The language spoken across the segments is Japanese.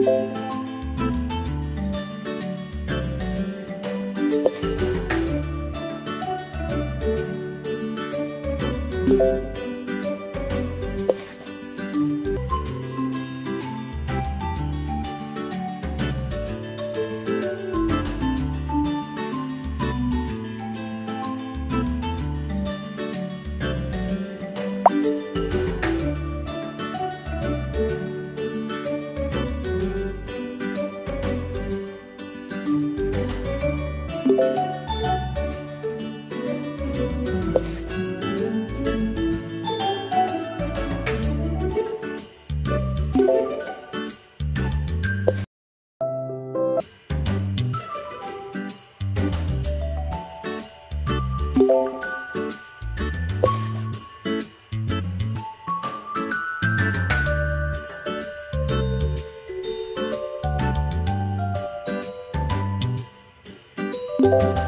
thank you kill. you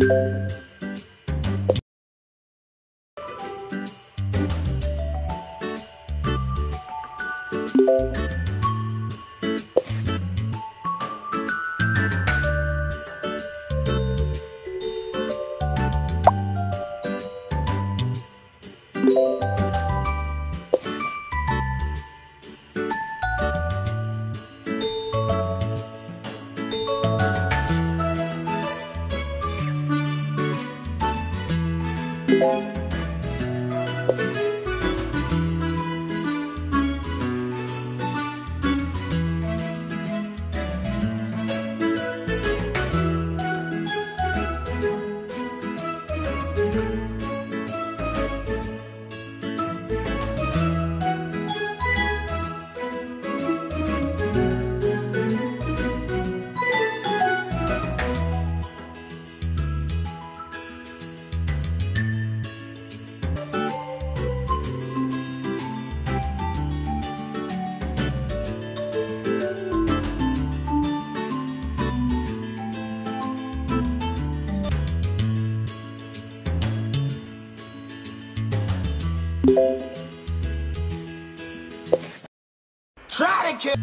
you Música kid.